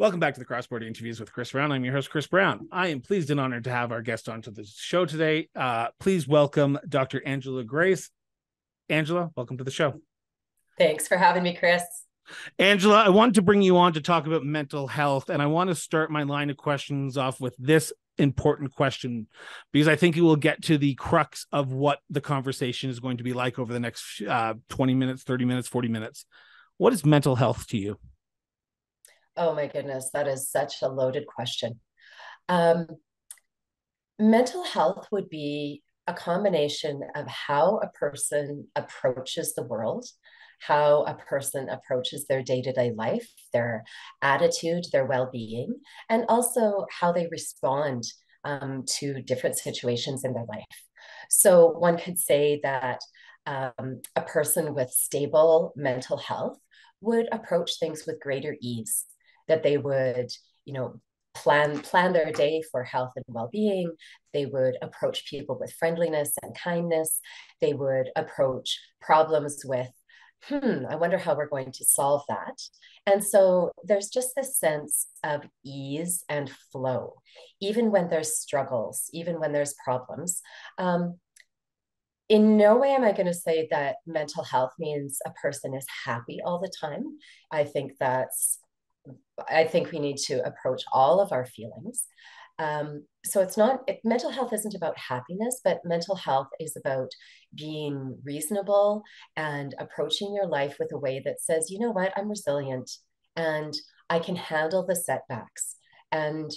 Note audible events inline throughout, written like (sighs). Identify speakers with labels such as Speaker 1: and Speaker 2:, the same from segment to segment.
Speaker 1: Welcome back to the Cross Border Interviews with Chris Brown. I'm your host, Chris Brown. I am pleased and honored to have our guest onto the show today. Uh, please welcome Dr. Angela Grace. Angela, welcome to the show.
Speaker 2: Thanks for having me, Chris.
Speaker 1: Angela, I wanted to bring you on to talk about mental health, and I want to start my line of questions off with this important question because I think it will get to the crux of what the conversation is going to be like over the next uh, 20 minutes, 30 minutes, 40 minutes. What is mental health to you?
Speaker 2: Oh my goodness, that is such a loaded question. Um, mental health would be a combination of how a person approaches the world, how a person approaches their day to day life, their attitude, their well being, and also how they respond um, to different situations in their life. So, one could say that um, a person with stable mental health would approach things with greater ease that they would, you know, plan plan their day for health and well-being. They would approach people with friendliness and kindness. They would approach problems with hmm i wonder how we're going to solve that. And so there's just this sense of ease and flow even when there's struggles even when there's problems. Um, in no way am I going to say that mental health means a person is happy all the time. I think that's I think we need to approach all of our feelings. Um, so it's not it, mental health isn't about happiness, but mental health is about being reasonable and approaching your life with a way that says, you know what, I'm resilient and I can handle the setbacks. And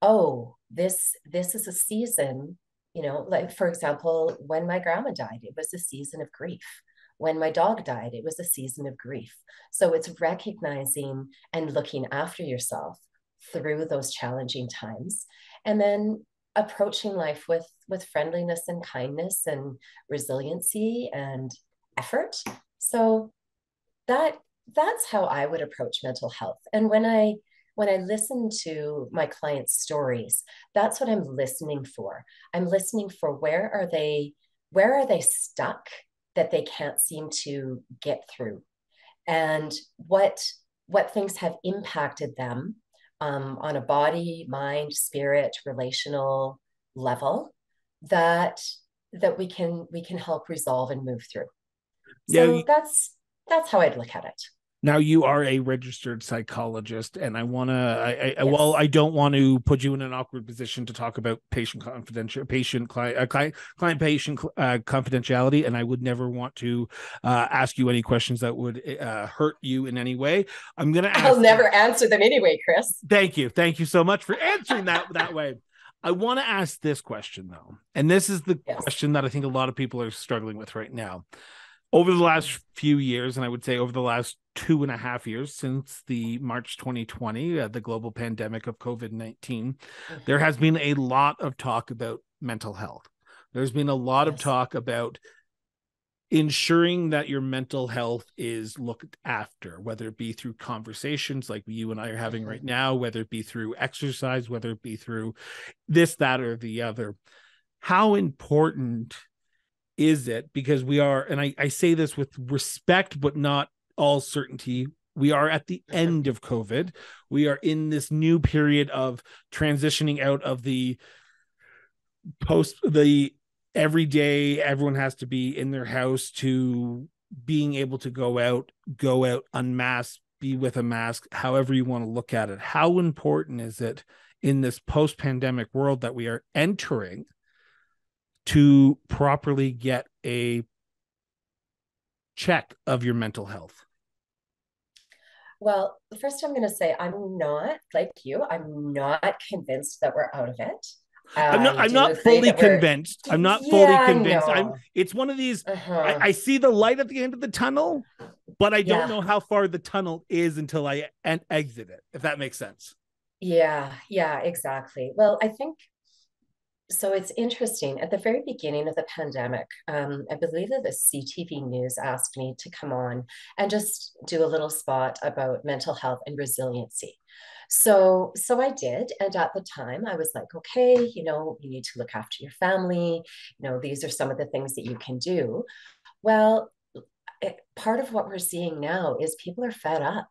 Speaker 2: oh, this this is a season, you know, like for example, when my grandma died, it was a season of grief when my dog died, it was a season of grief. So it's recognizing and looking after yourself through those challenging times. And then approaching life with with friendliness and kindness and resiliency and effort. So that that's how I would approach mental health. And when I when I listen to my clients' stories, that's what I'm listening for. I'm listening for where are they where are they stuck that they can't seem to get through. And what what things have impacted them um, on a body mind spirit relational level that that we can we can help resolve and move through. So yeah, that's that's how i'd look at it
Speaker 1: now you are a registered psychologist and i want to I, I yes. well i don't want to put you in an awkward position to talk about patient confidential patient client uh, client, client patient uh, confidentiality and i would never want to uh, ask you any questions that would uh, hurt you in any way. I'm gonna
Speaker 2: i'll never you, answer them anyway chris.
Speaker 1: Thank you. Thank you so much for answering that that way. I want to ask this question though, and this is the yes. question that I think a lot of people are struggling with right now over the last few years, and I would say over the last two and a half years since the March 2020, uh, the global pandemic of COVID 19, mm-hmm. there has been a lot of talk about mental health. There's been a lot yes. of talk about ensuring that your mental health is looked after, whether it be through conversations like you and I are having right mm-hmm. now, whether it be through exercise, whether it be through this, that, or the other. How important is it? Because we are and I, I say this with respect but not all certainty. We are at the end of covid. We are in this new period of transitioning out of the post the every day everyone has to be in their house to being able to go out go out unmasked be with a mask however you want to look at it. How important is it in this post pandemic world that we are entering to properly get a check of your mental health?
Speaker 2: Well, first, I'm going to say I'm not like you. I'm not convinced that we're out of it.
Speaker 1: I'm not. I'm not fully convinced. I'm not yeah, fully convinced. No. I'm. It's one of these. Uh-huh. I, I, see the light at the end of the tunnel, but I don't yeah. know how far the tunnel is until I exit it. If that makes sense.
Speaker 2: Yeah. Yeah. Exactly. Well, I think so it's interesting. At the very beginning of the pandemic, um, I believe that the CTV News asked me to come on and just do a little spot about mental health and resiliency. So, so I did, and at the time, I was like, okay, you know, you need to look after your family. You know, these are some of the things that you can do. Well, it, part of what we're seeing now is people are fed up.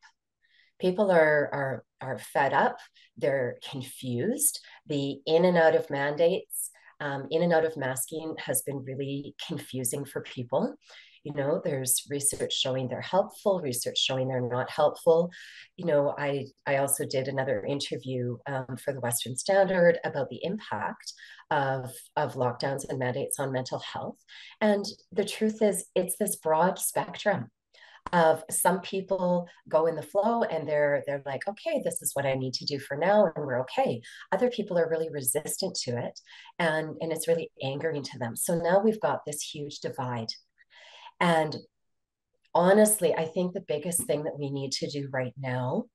Speaker 2: People are are are fed up, they're confused. The in and out of mandates, um, in and out of masking has been really confusing for people. You know, there's research showing they're helpful, research showing they're not helpful. You know, I I also did another interview um, for the Western Standard about the impact of of lockdowns and mandates on mental health. And the truth is, it's this broad spectrum of some people go in the flow and they're they're like okay this is what i need to do for now and we're okay. Other people are really resistant to it and and it's really angering to them. So now we've got this huge divide. And honestly i think the biggest thing that we need to do right now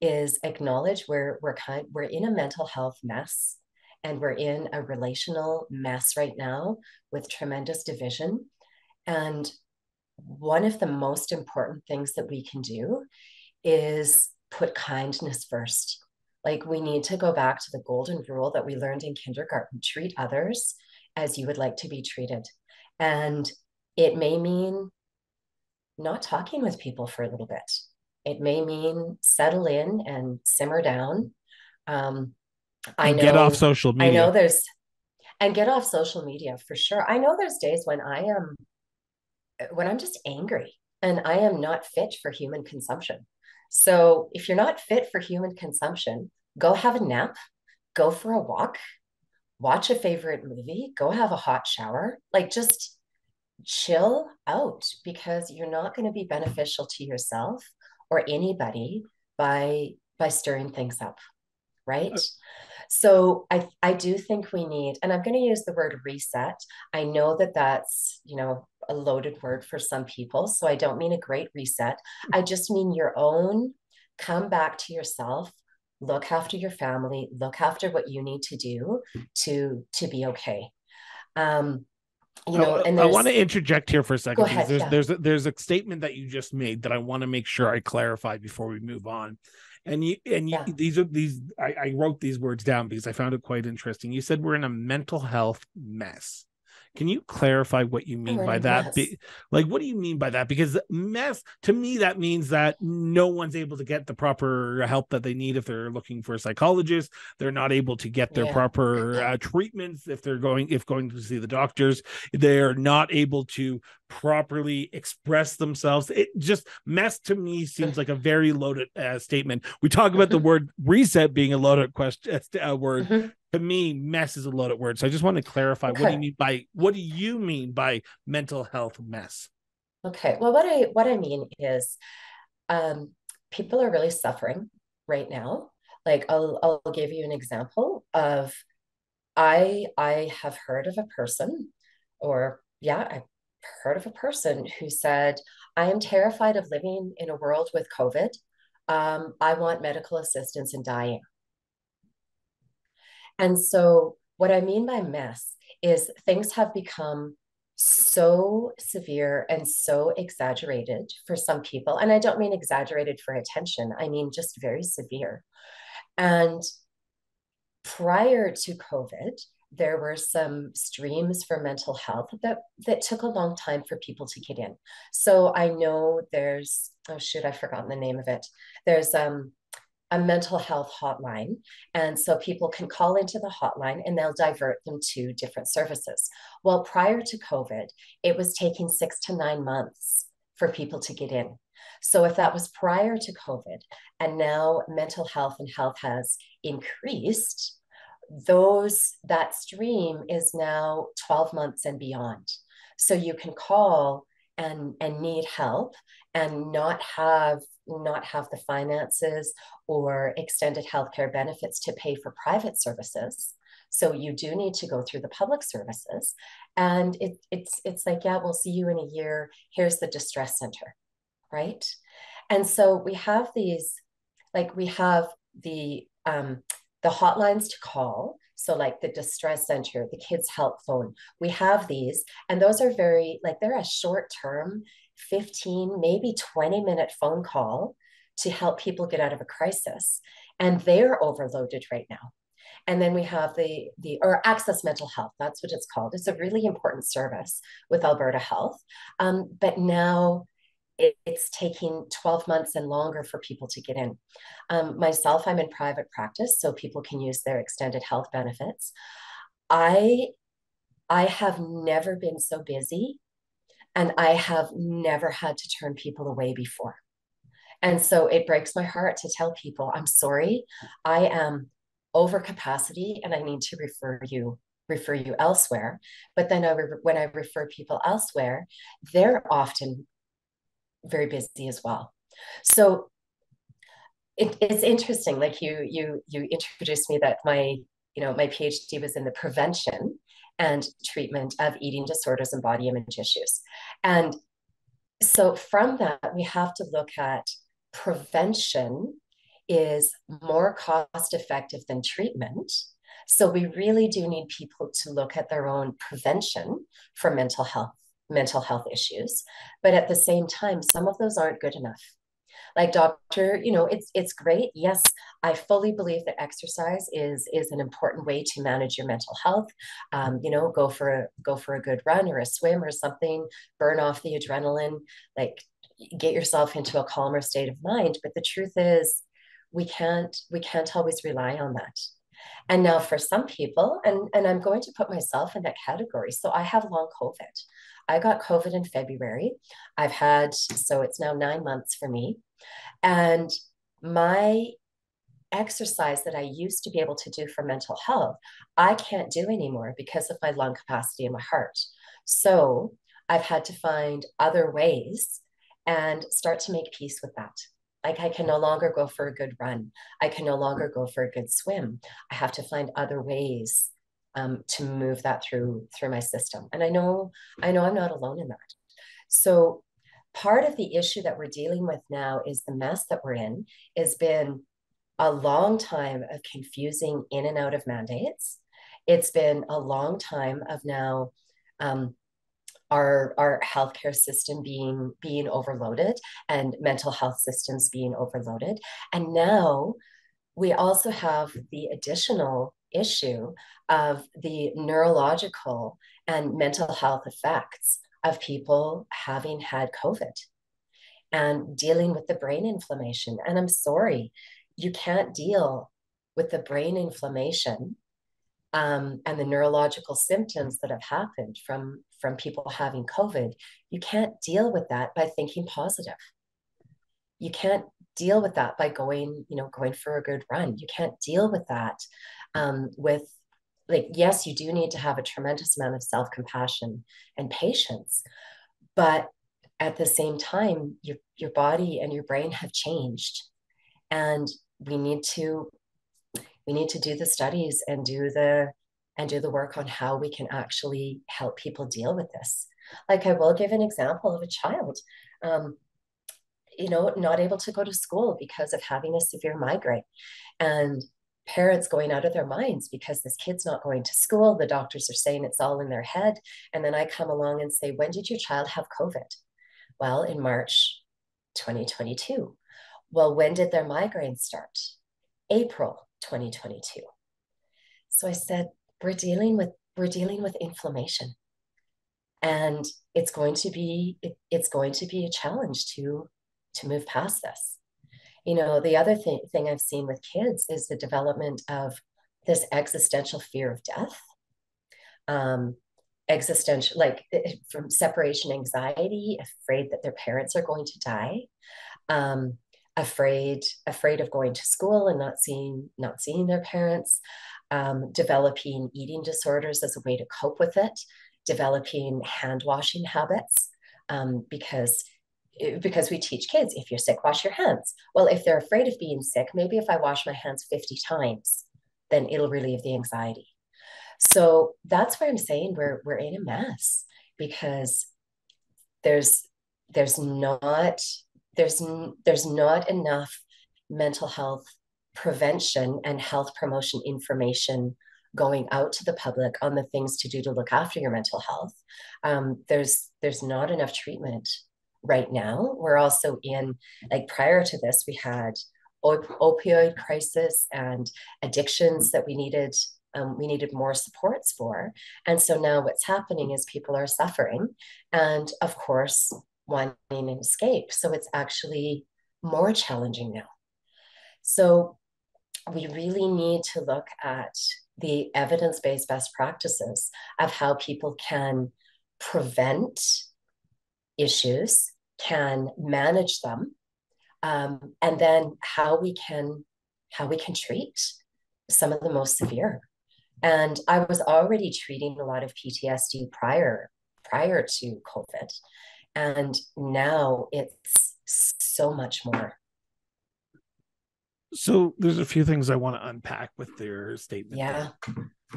Speaker 2: is acknowledge we're we're kind we're in a mental health mess and we're in a relational mess right now with tremendous division. And one of the most important things that we can do is put kindness first. Like we need to go back to the golden rule that we learned in kindergarten treat others as you would like to be treated. And it may mean not talking with people for a little bit. It may mean settle in and simmer down. Um,
Speaker 1: I know, get off social media.
Speaker 2: I know there's, and get off social media for sure. I know there's days when I am when I'm just angry and I am not fit for human consumption. So if you're not fit for human consumption, go have a nap, go for a walk, watch a favorite movie, go have a hot shower, like just chill out because you're not going to be beneficial to yourself or anybody by by stirring things up right uh, so i i do think we need and i'm going to use the word reset i know that that's you know a loaded word for some people. So I don't mean a great reset. I just mean your own come back to yourself, look after your family, look after what you need to do to to be okay. Um,
Speaker 1: you know, and I want to interject here for a second. Ahead, there's yeah. there's a, there's a statement that you just made that I want to make sure I clarify before we move on. And you and you, yeah. these are these I, I wrote these words down because I found it quite interesting. You said we're in a mental health mess. Can you clarify what you mean by that? Be, like, what do you mean by that? Because mess to me that means that no one's able to get the proper help that they need if they're looking for a psychologist. They're not able to get their yeah. proper uh, treatments if they're going if going to see the doctors. They're not able to properly express themselves. It just mess to me seems like a very loaded uh, statement. We talk about the mm-hmm. word reset being a loaded question uh, word. Mm-hmm to me, mess is a loaded word. So I just want to clarify okay. what do you mean by what do you mean by mental health mess?
Speaker 2: Okay. Well, what I what I mean is um, people are really suffering right now. Like I'll I'll give you an example of I I have heard of a person or yeah, I've heard of a person who said, I am terrified of living in a world with COVID. Um, I want medical assistance in dying. And so, what I mean by mess is things have become so severe and so exaggerated for some people. And I don't mean exaggerated for attention, I mean just very severe. And prior to COVID, there were some streams for mental health that that took a long time for people to get in. So I know there's oh shoot, I've forgotten the name of it. There's um a mental health hotline. And so people can call into the hotline and they'll divert them to different services. Well, prior to COVID, it was taking six to nine months for people to get in. So if that was prior to COVID and now mental health and health has increased, those that stream is now 12 months and beyond. So you can call and and need help and not have not have the finances or extended healthcare benefits to pay for private services. So you do need to go through the public services. And it, it's it's like, yeah, we'll see you in a year. Here's the distress center, right? And so we have these, like we have the um, the hotlines to call. So like the distress center, the kids help phone, we have these, and those are very like they're a short term 15, maybe 20 minute phone call to help people get out of a crisis. And they're overloaded right now. And then we have the the or access mental health. That's what it's called. It's a really important service with Alberta Health. Um, but now it, it's taking 12 months and longer for people to get in. Um, myself, I'm in private practice, so people can use their extended health benefits. I I have never been so busy and I have never had to turn people away before. And so it breaks my heart to tell people, I'm sorry, I am over capacity and I need to refer you refer you elsewhere. But then I re- when I refer people elsewhere, they're often very busy as well. So it, it's interesting. Like you you you introduced me that my you know my PhD was in the prevention and treatment of eating disorders and body image issues. And so from that, we have to look at prevention is more cost effective than treatment. So we really do need people to look at their own prevention for mental health mental health issues but at the same time some of those aren't good enough. Like doctor you know it's it's great. Yes i fully believe that exercise is is an important way to manage your mental health. Um, you know go for a go for a good run or a swim or something burn off the adrenaline like get yourself into a calmer state of mind. But the truth is we can't we can't always rely on that. And now for some people and and i'm going to put myself in that category so i have long covid i got covid in february i've had so it's now nine months for me and my exercise that I used to be able to do for mental health, I can't do anymore because of my lung capacity and my heart. So I've had to find other ways and start to make peace with that. Like I can no longer go for a good run. I can no longer go for a good swim. I have to find other ways um, to move that through through my system. And I know I know I'm not alone in that. So part of the issue that we're dealing with now is the mess that we're in has been a long time of confusing in and out of mandates it's been a long time of now um, our our healthcare system being being overloaded and mental health systems being overloaded and now we also have the additional issue of the neurological and mental health effects of people having had COVID and dealing with the brain inflammation. And I'm sorry, you can't deal with the brain inflammation um, and the neurological symptoms that have happened from from people having COVID. You can't deal with that by thinking positive. You can't deal with that by going, you know, going for a good run. You can't deal with that um, with like yes you do need to have a tremendous amount of self-compassion and patience but at the same time your your body and your brain have changed. And we need to we need to do the studies and do the and do the work on how we can actually help people deal with this. Like i will give an example of a child. Um, you know not able to go to school because of having a severe migraine. And parents going out of their minds because this kid's not going to school. The doctors are saying it's all in their head. And then I come along and say, When did your child have COVID? Well, in March 2022. Well, when did their migraine start? April 2022. So I said, we're dealing with we're dealing with inflammation. And it's going to be it, it's going to be a challenge to to move past this you know the other thing, thing i've seen with kids is the development of this existential fear of death. Um, existential like from separation anxiety afraid that their parents are going to die um, afraid afraid of going to school and not seeing not seeing their parents um, developing eating disorders as a way to cope with it developing hand washing habits um, because because we teach kids if you're sick wash your hands. Well if they're afraid of being sick maybe if i wash my hands 50 times then it'll relieve the anxiety. So that's why i'm saying we're we're in a mess because there's there's not there's there's not enough mental health prevention and health promotion information going out to the public on the things to do to look after your mental health. Um, there's there's not enough treatment right now. We're also in, like prior to this, we had op- opioid crisis and addictions that we needed um, we needed more supports for. And so now what's happening is people are suffering. And of course, wanting an escape. So it's actually more challenging now. So we really need to look at the evidence based best practices of how people can prevent issues, can manage them, um, and then how we can how we can treat some of the most severe. And I was already treating a lot of PTSD prior prior to COVID, and now it's so much more.
Speaker 1: So there's a few things I want to unpack with their statement.
Speaker 2: Yeah.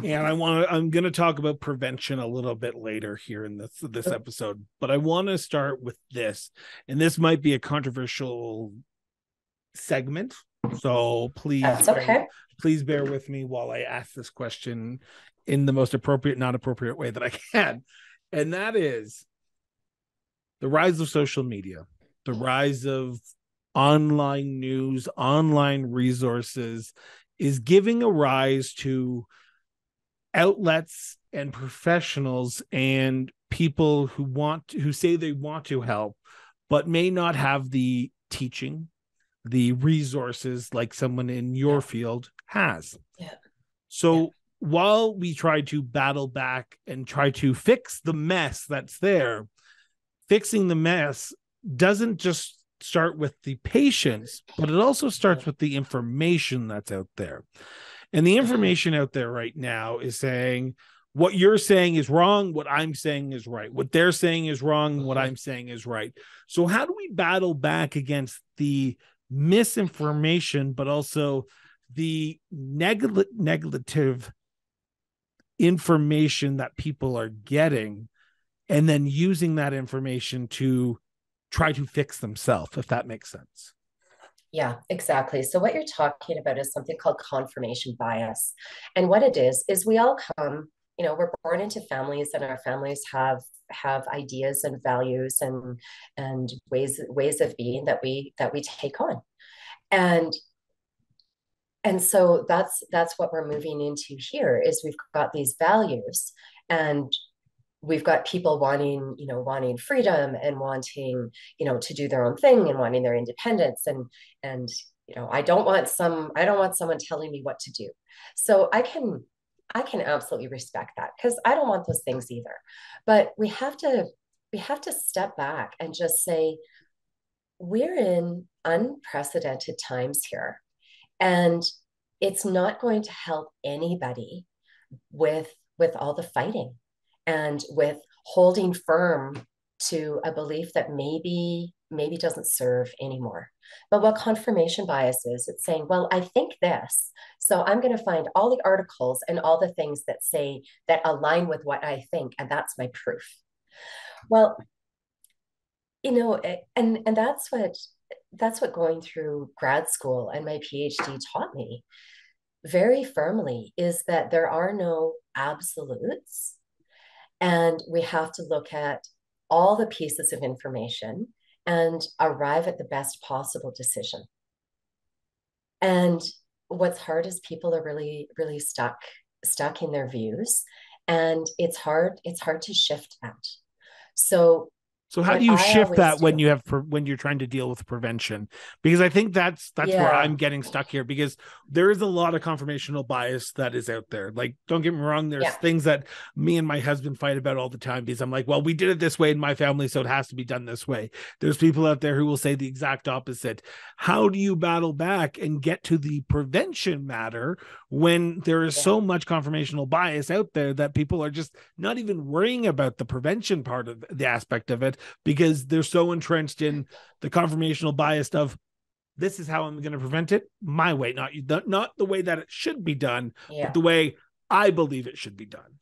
Speaker 1: And I want to I'm going to talk about prevention a little bit later here in this this episode, but I want to start with this. And this might be a controversial segment. So please
Speaker 2: That's okay.
Speaker 1: please bear with me while I ask this question in the most appropriate not appropriate way that I can. And that is the rise of social media, the rise of online news, online resources is giving a rise to outlets and professionals and people who want to, who say they want to help but may not have the teaching the resources like someone in your yeah. field has
Speaker 2: yeah
Speaker 1: so yeah. while we try to battle back and try to fix the mess that's there fixing the mess doesn't just start with the patients, but it also starts with the information that's out there. And the information out there right now is saying what you're saying is wrong, what I'm saying is right. What they're saying is wrong, what uh-huh. I'm saying is right. So, how do we battle back against the misinformation, but also the neg- negative information that people are getting, and then using that information to try to fix themselves, if that makes sense.
Speaker 2: Yeah, exactly. So, what you're talking about is something called confirmation bias. And what it is, is we all come, you know, we're born into families and our families have have ideas and values and and ways ways of being that we that we take on and and so that's that's what we're moving into here is we've got these values and we've got people wanting you know wanting freedom and wanting you know to do their own thing and wanting their independence and and you know i don't want some i don't want someone telling me what to do. So i can i can absolutely respect that because i don't want those things either. But we have to we have to step back and just say we're in unprecedented times here and it's not going to help anybody with with all the fighting and with holding firm to a belief that maybe maybe doesn't serve anymore. But what confirmation bias is it's saying well i think this so i'm going to find all the articles and all the things that say that align with what i think and that's my proof. Well you know eh, and and that's what that's what going through grad school and my phd taught me very firmly is that there are no absolutes and we have to look at all the pieces of information and arrive at the best possible decision. And what's hard is people are really, really stuck, stuck in their views. And it's hard, it's hard to shift that. So
Speaker 1: so how do you I shift that when you have when you're trying to deal with prevention? Because I think that's that's yeah. where I'm getting stuck here because there is a lot of confirmational bias that is out there. Like don't get me wrong, there's yeah. things that me and my husband fight about all the time because I'm like, well, we did it this way in my family, so it has to be done this way. There's people out there who will say the exact opposite. How do you battle back and get to the prevention matter when there is yeah. so much confirmational bias out there that people are just not even worrying about the prevention part of the aspect of it because they're so entrenched in the confirmational bias of this is how I'm going to prevent it my way, not not the way that it should be done, yeah. but the way I believe it should be done.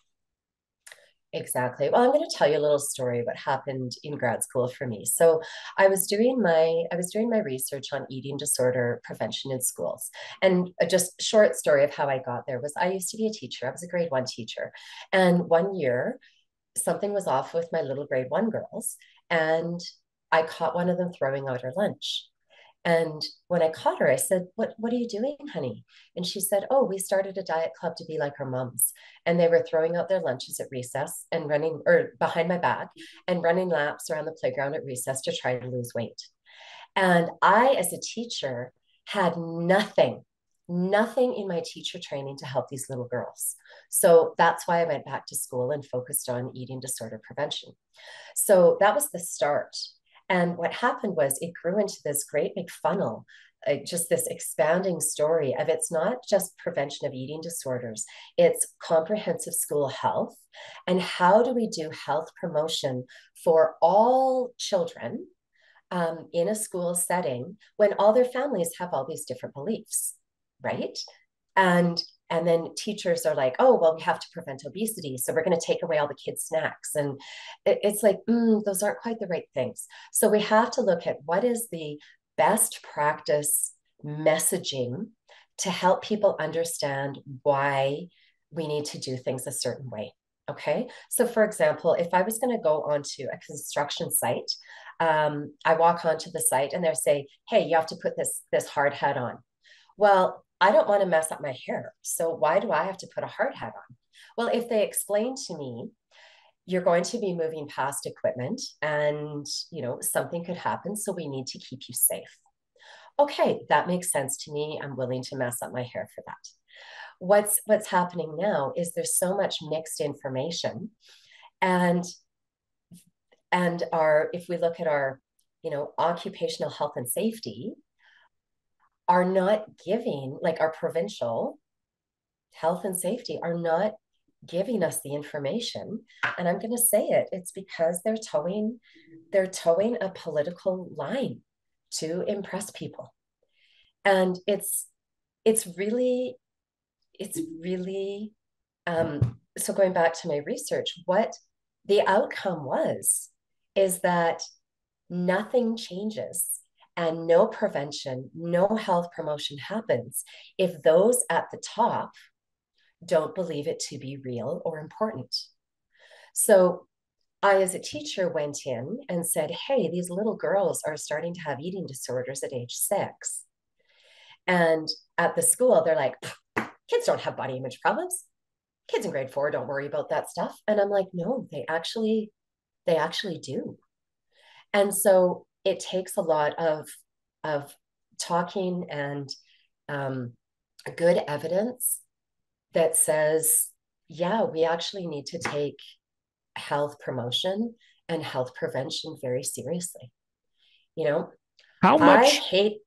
Speaker 2: Exactly. Well, I'm going to tell you a little story what happened in grad school for me. So, I was doing my I was doing my research on eating disorder prevention in schools. And just short story of how I got there was I used to be a teacher. I was a grade 1 teacher. And one year something was off with my little grade 1 girls and I caught one of them throwing out her lunch. And when I caught her, I said, "What What are you doing, honey?" And she said, "Oh, we started a diet club to be like our moms, and they were throwing out their lunches at recess and running or behind my back and running laps around the playground at recess to try to lose weight." And I, as a teacher, had nothing, nothing in my teacher training to help these little girls. So that's why I went back to school and focused on eating disorder prevention. So that was the start. And what happened was it grew into this great big funnel uh, just this expanding story of it's not just prevention of eating disorders, it's comprehensive school health. And how do we do health promotion for all children um, in a school setting when all their families have all these different beliefs, right? And and then teachers are like oh well we have to prevent obesity so we're going to take away all the kids snacks. And it, it's like mm, those aren't quite the right things. So we have to look at what is the best practice messaging to help people understand why we need to do things a certain way okay? So for example if i was going to go onto a construction site um, i walk onto the site and they say hey you have to put this this hard hat on. Well I don't want to mess up my hair. So why do I have to put a hard hat on? Well, if they explain to me, you're going to be moving past equipment and, you know, something could happen. So we need to keep you safe. Okay, that makes sense to me. I'm willing to mess up my hair for that. What's what's happening now is there's so much mixed information and and our if we look at our you know occupational health and safety are not giving, like our provincial health and safety, are not giving us the information. And I'm going to say it, it's because they're toeing, they're toeing a political line to impress people. And it's, it's really, it's really, um, so going back to my research, what the outcome was is that nothing changes and no prevention, no health promotion happens if those at the top don't believe it to be real or important. So I, as a teacher, went in and said, Hey, these little girls are starting to have eating disorders at age six. And at the school, they're like, Kids don't have body image problems. Kids in grade four don't worry about that stuff. And I'm like, No, they actually, they actually do. And so it takes a lot of of talking and um, good evidence that says, yeah, we actually need to take health promotion and health prevention very seriously. You know,
Speaker 1: how much
Speaker 2: I hate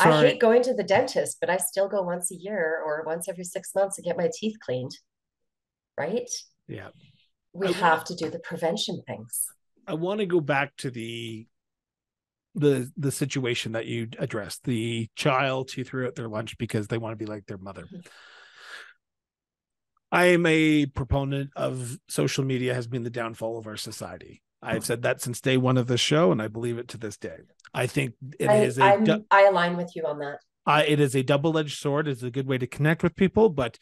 Speaker 2: Sorry. I hate going to the dentist, but I still go once a year or once every six months to get my teeth cleaned. Right?
Speaker 1: Yeah.
Speaker 2: We I have to do the prevention things.
Speaker 1: I want to go back to the the the situation that you addressed the child who threw out their lunch because they want to be like their mother. Mm-hmm. i am a proponent of social media has been the downfall of our society. I've said that since day one of the show and i believe it to this day. I think it
Speaker 2: I,
Speaker 1: is
Speaker 2: a du- I align with you on that.
Speaker 1: Uh, it is a double-edged sword it's a good way to connect with people but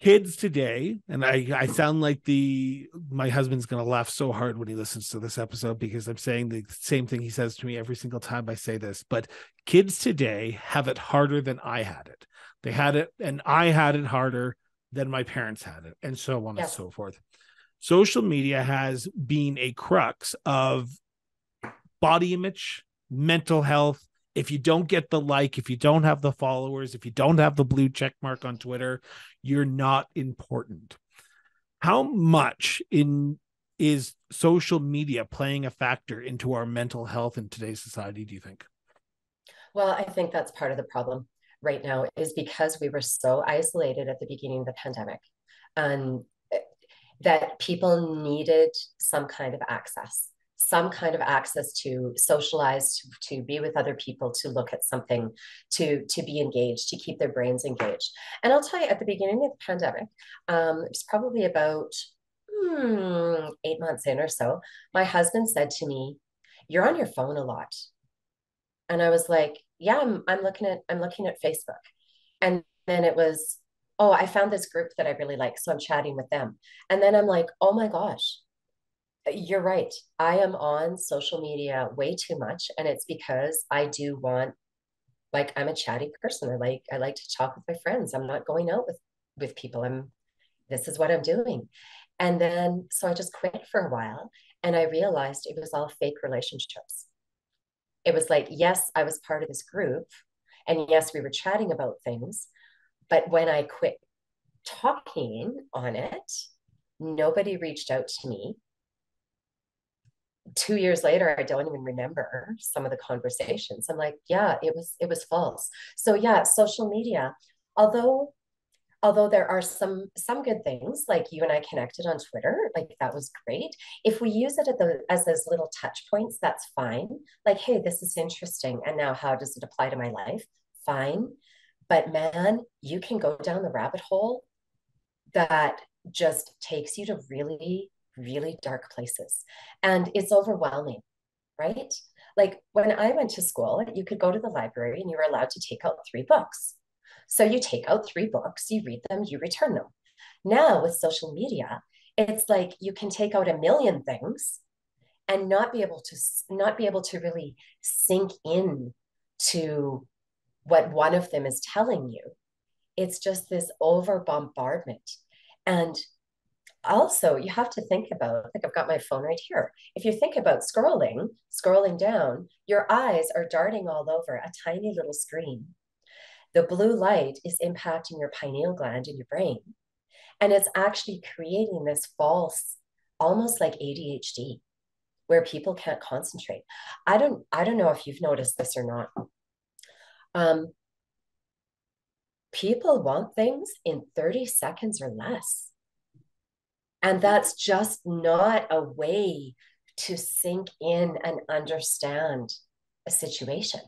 Speaker 1: kids today and i i sound like the my husband's going to laugh so hard when he listens to this episode because i'm saying the same thing he says to me every single time i say this but kids today have it harder than i had it. They had it and i had it harder than my parents had it and so on and so forth. Social media has been a crux of body image mental health if you don't get the like, if you don't have the followers, if you don't have the blue check mark on Twitter, you're not important. How much in is social media playing a factor into our mental health in today's society, do you think?
Speaker 2: Well, I think that's part of the problem right now is because we were so isolated at the beginning of the pandemic and eh, that people needed some kind of access some kind of access to socialize to, to be with other people to look at something to to be engaged to keep their brains engaged. And i'll tell you at the beginning of the pandemic um, it was probably about hmm, eight months in or so my husband said to me you're on your phone a lot. And i was like yeah i'm, I'm looking at i'm looking at facebook. And then it was oh i found this group that i really like so i'm chatting with them. And then i'm like oh my gosh you're right. I am on social media way too much. And it's because I do want, like, I'm a chatty person. I like, I like to talk with my friends. I'm not going out with, with people. I'm, this is what I'm doing. And then, so I just quit for a while and I realized it was all fake relationships. It was like, yes, I was part of this group. And yes, we were chatting about things. But when I quit talking on it, nobody reached out to me two years later i don't even remember some of the conversations. I'm like yeah it was it was false. So yeah social media although although there are some some good things like you and i connected on twitter like that was great. If we use it the, as those little touch points that's fine. Like hey this is interesting and now how does it apply to my life? Fine. But man you can go down the rabbit hole that just takes you to really really dark places. And it's overwhelming, right? Like when I went to school, you could go to the library and you were allowed to take out three books. So you take out three books, you read them, you return them. Now with social media, it's like you can take out a million things and not be able to not be able to really sink in to what one of them is telling you. It's just this over bombardment. And also you have to think about like i've got my phone right here. If you think about scrolling scrolling down your eyes are darting all over a tiny little screen. The blue light is impacting your pineal gland in your brain. And it's actually creating this false almost like adhd where people can't concentrate. I don't i don't know if you've noticed this or not. Um, people want things in 30 seconds or less and that's just not a way to sink in and understand a situation.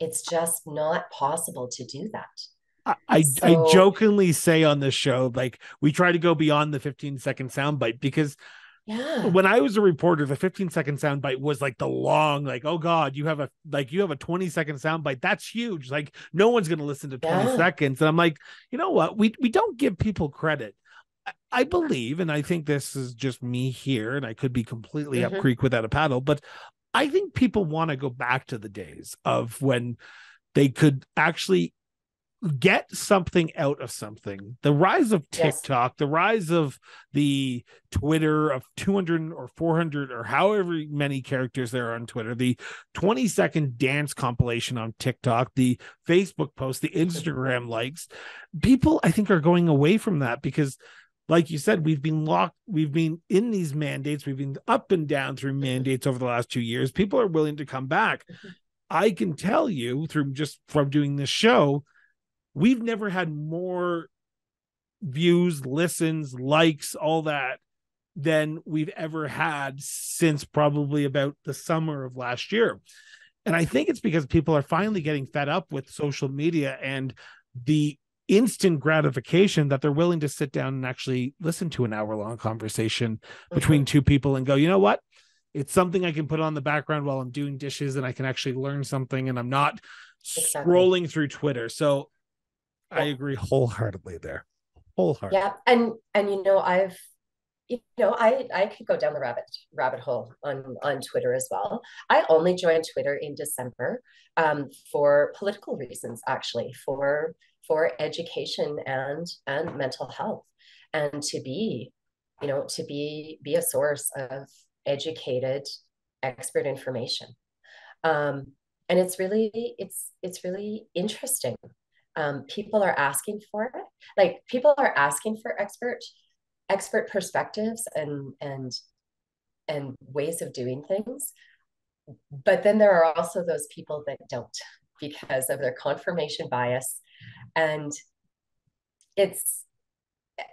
Speaker 2: It's just not possible to do that.
Speaker 1: I, so, I jokingly say on this show, like we try to go beyond the 15 second soundbite because
Speaker 2: yeah.
Speaker 1: When I was a reporter, the 15 second soundbite was like the long, like, oh God, you have a like you have a 20 second soundbite. That's huge. Like no one's gonna listen to 20 yeah. seconds. And I'm like, you know what? We we don't give people credit. I believe, and I think this is just me here, and I could be completely mm-hmm. up creek without a paddle, but I think people want to go back to the days of when they could actually get something out of something. The rise of TikTok, yes. the rise of the Twitter of 200 or 400 or however many characters there are on Twitter, the 20 second dance compilation on TikTok, the Facebook post, the Instagram likes. People, I think, are going away from that because like you said, we've been locked, we've been in these mandates, we've been up and down through mandates over the last two years. People are willing to come back. Mm-hmm. I can tell you through just from doing this show, we've never had more views, listens, likes, all that than we've ever had since probably about the summer of last year. And I think it's because people are finally getting fed up with social media and the instant gratification that they're willing to sit down and actually listen to an hour long conversation mm-hmm. between two people and go, you know what? It's something I can put on the background while I'm doing dishes and I can actually learn something and I'm not exactly. scrolling through Twitter. So yeah. I agree wholeheartedly there. Wholeheartedly.
Speaker 2: Yeah. And and you know, I've you know, I I could go down the rabbit rabbit hole on on Twitter as well. I only joined Twitter in December um, for political reasons, actually, for for education and and mental health and to be you know to be be a source of educated expert information. Um, and it's really it's it's really interesting. Um, people are asking for it. Like people are asking for expert expert perspectives and and and ways of doing things. But then there are also those people that don't because of their confirmation bias and it's,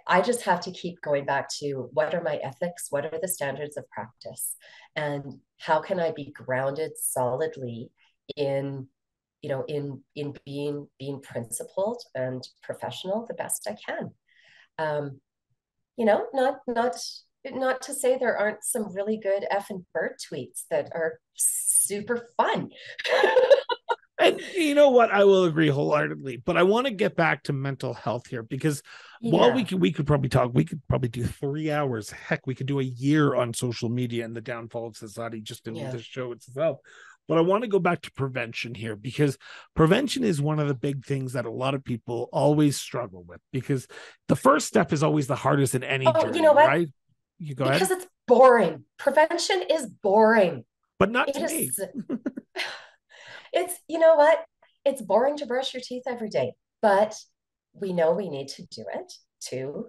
Speaker 2: I just have to keep going back to what are my ethics? What are the standards of practice? And how can I be grounded solidly in, you know, in in being being principled and professional the best I can. Um, you know, not not not to say there aren't some really good F and Bird tweets that are super fun. (laughs)
Speaker 1: and you know what? I will agree wholeheartedly, but I want to get back to mental health here because yeah. while we could we could probably talk, we could probably do three hours. Heck, we could do a year on social media and the downfall of society just in yeah. the show itself. But I want to go back to prevention here because prevention is one of the big things that a lot of people always struggle with because the first step is always the hardest in any oh, journey, you know what? right?
Speaker 2: You go ahead? because ahead. it's boring. Prevention is boring.
Speaker 1: But not it to is, me. (laughs)
Speaker 2: it's you know what? It's boring to brush your teeth every day, but we know we need to do it to,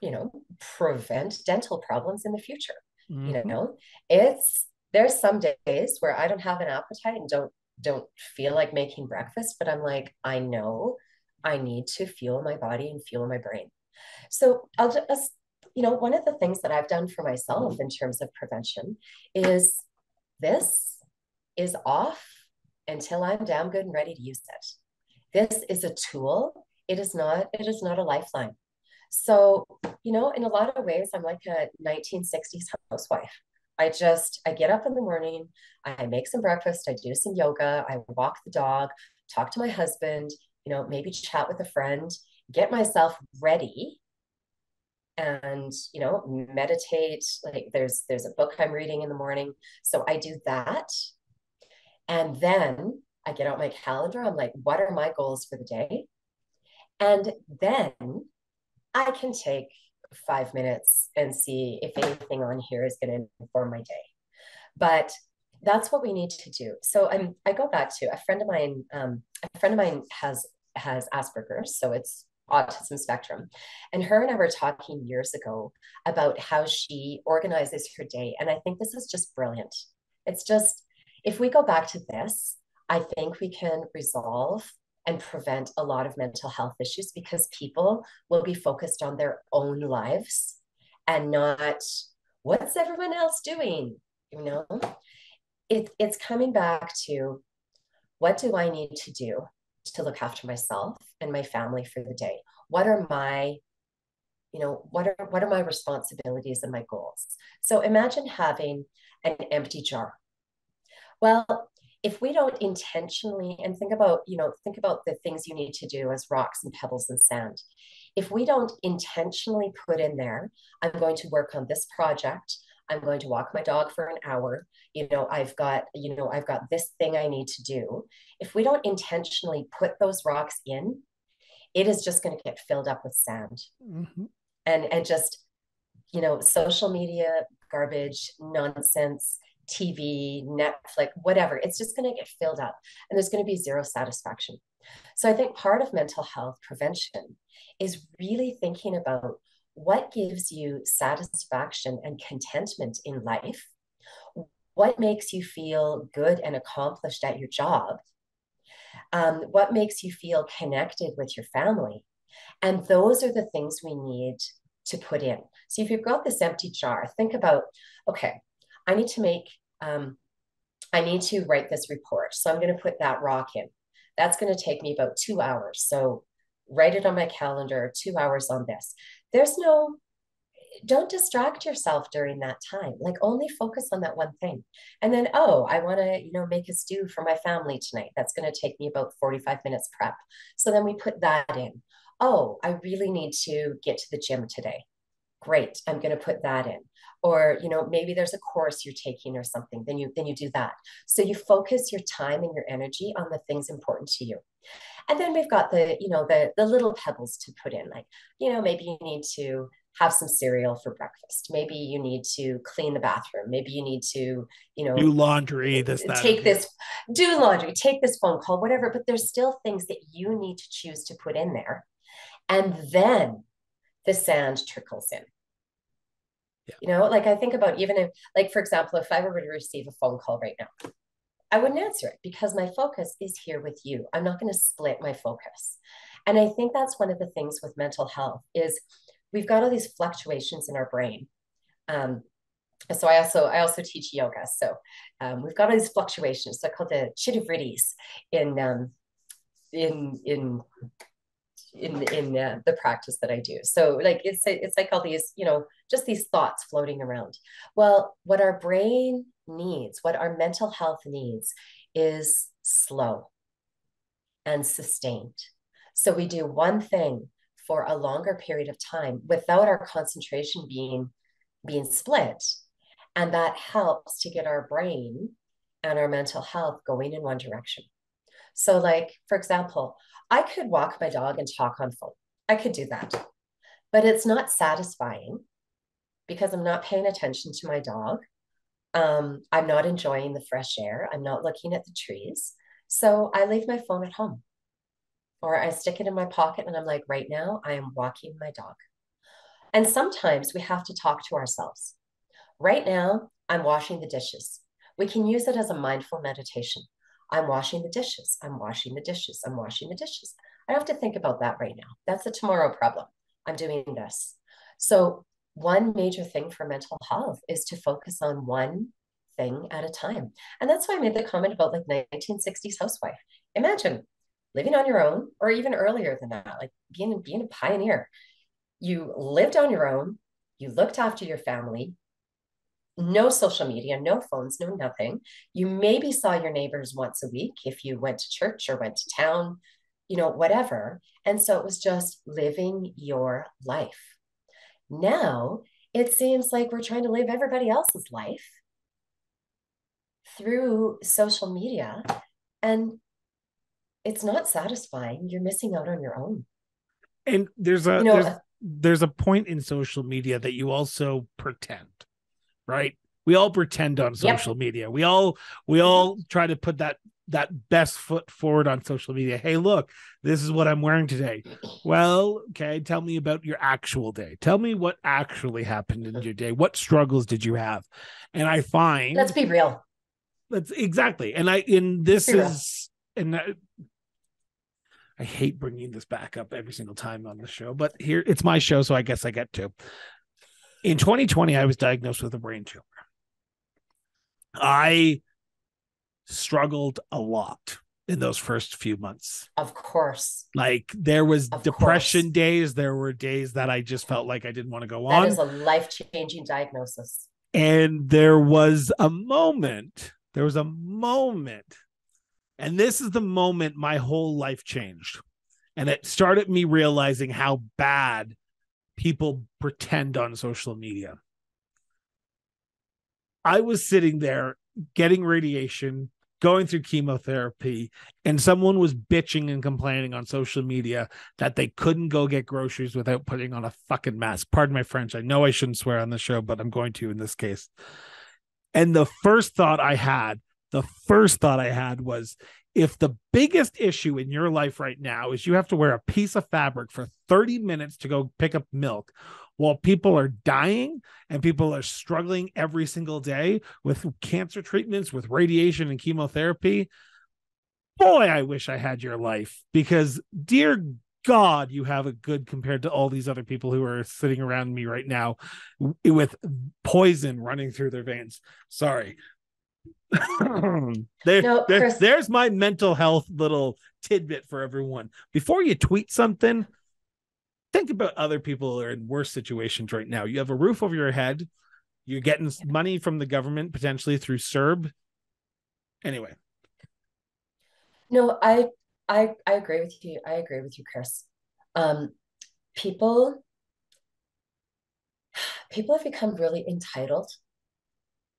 Speaker 2: you know, prevent dental problems in the future. Mm-hmm. You know, it's there's some days where I don't have an appetite and don't don't feel like making breakfast, but I'm like, I know I need to fuel my body and fuel my brain. So I'll just, you know, one of the things that I've done for myself in terms of prevention is this is off until I'm damn good and ready to use it. This is a tool. It is not, it is not a lifeline. So, you know, in a lot of ways, I'm like a 1960s housewife. I just, I get up in the morning, I make some breakfast, I do some yoga, I walk the dog, talk to my husband, you know, maybe chat with a friend, get myself ready and you know meditate like there's there's a book i'm reading in the morning so i do that and then I get out my calendar. I'm like, what are my goals for the day? And then I can take five minutes and see if anything on here is going to inform my day. But that's what we need to do. So I'm I go back to a friend of mine. Um, a friend of mine has has Asperger's, so it's autism spectrum, and her and I were talking years ago about how she organizes her day, and I think this is just brilliant. It's just if we go back to this, I think we can resolve and prevent a lot of mental health issues because people will be focused on their own lives and not what's everyone else doing? You know? It, it's coming back to what do i need to do to look after myself and my family for the day? What are my you know what are what are my responsibilities and my goals? So imagine having an empty jar well, if we don't intentionally and think about, you know, think about the things you need to do as rocks and pebbles and sand. If we don't intentionally put in there, I'm going to work on this project. I'm going to walk my dog for an hour. You know, I've got, you know, I've got this thing I need to do. If we don't intentionally put those rocks in, it is just going to get filled up with sand. Mm-hmm. And and just, you know, social media garbage, nonsense, TV, Netflix, whatever. It's just going to get filled up and there's going to be zero satisfaction. So I think part of mental health prevention is really thinking about what gives you satisfaction and contentment in life, what makes you feel good and accomplished at your job, um, what makes you feel connected with your family. And those are the things we need to put in. So if you've got this empty jar, think about okay, I need to make, um, I need to write this report. So I'm going to put that rock in. That's going to take me about two hours. So write it on my calendar, two hours on this. There's no, don't distract yourself during that time. Like only focus on that one thing. And then, oh, I want to, you know, make a stew for my family tonight. That's going to take me about 45 minutes prep. So then we put that in. Oh, I really need to get to the gym today. Great. I'm going to put that in. Or you know maybe there's a course you're taking or something then you then you do that. So you focus your time and your energy on the things important to you. And then we've got the you know the the little pebbles to put in like you know maybe you need to have some cereal for breakfast. Maybe you need to clean the bathroom. Maybe you need to you know
Speaker 1: do laundry this that
Speaker 2: take this do laundry take this phone call whatever but there's still things that you need to choose to put in there. And then the sand trickles in yeah. You know, like I think about even if, like, for example, if I were to receive a phone call right now, I wouldn't answer it because my focus is here with you. I'm not going to split my focus. And I think that's one of the things with mental health is we've got all these fluctuations in our brain. Um, so I also I also teach yoga. So um, we've got all these fluctuations. They're called the chitta vrittis in um, in in in in uh, the practice that I do. So like it's it's like all these you know just these thoughts floating around. Well, what our brain needs, what our mental health needs, is slow. and sustained. So we do one thing for a longer period of time without our concentration being being split and that helps to get our brain and our mental health going in one direction so like for example i could walk my dog and talk on phone i could do that but it's not satisfying because i'm not paying attention to my dog um, i'm not enjoying the fresh air i'm not looking at the trees so i leave my phone at home or I stick it in my pocket and I'm like, right now, I am walking my dog. And sometimes we have to talk to ourselves. Right now, I'm washing the dishes. We can use it as a mindful meditation. I'm washing the dishes. I'm washing the dishes. I'm washing the dishes. I don't have to think about that right now. That's a tomorrow problem. I'm doing this. So, one major thing for mental health is to focus on one thing at a time. And that's why I made the comment about like 1960s housewife. Imagine living on your own or even earlier than that like being being a pioneer you lived on your own you looked after your family no social media no phones no nothing you maybe saw your neighbors once a week if you went to church or went to town you know whatever and so it was just living your life now it seems like we're trying to live everybody else's life through social media and it's not satisfying. You're missing out on your own.
Speaker 1: And there's a you know, there's, uh, there's a point in social media that you also pretend, right? We all pretend on social yep. media. We all we all try to put that that best foot forward on social media. Hey, look, this is what I'm wearing today. Well, okay, tell me about your actual day. Tell me what actually happened in your day. What struggles did you have? And I find
Speaker 2: Let's be real.
Speaker 1: That's exactly. And I in this is and I hate bringing this back up every single time on the show, but here it's my show, so I guess I get to. In 2020, I was diagnosed with a brain tumor. I struggled a lot in those first few months.
Speaker 2: Of course.
Speaker 1: Like there was of depression course. days, there were days that I just felt like I didn't want to go on.
Speaker 2: That is a life-changing diagnosis.
Speaker 1: And there was a moment, there was a moment and this is the moment my whole life changed. And it started me realizing how bad people pretend on social media. I was sitting there getting radiation, going through chemotherapy, and someone was bitching and complaining on social media that they couldn't go get groceries without putting on a fucking mask. Pardon my French. I know I shouldn't swear on the show, but I'm going to in this case. And the first thought I had the first thought I had was if the biggest issue in your life right now is you have to wear a piece of fabric for 30 minutes to go pick up milk while people are dying and people are struggling every single day with cancer treatments, with radiation and chemotherapy, boy, I wish I had your life because, dear God, you have it good compared to all these other people who are sitting around me right now with poison running through their veins. Sorry, (laughs) there, no, there there's my mental health little tidbit for everyone. Before you tweet something, think about other people who are in worse situations right now. You have a roof over your head. You're getting money from the government potentially through CERB. Anyway.
Speaker 2: No, I I I agree with you. I agree with you, Chris. Um, people (sighs) people have become really entitled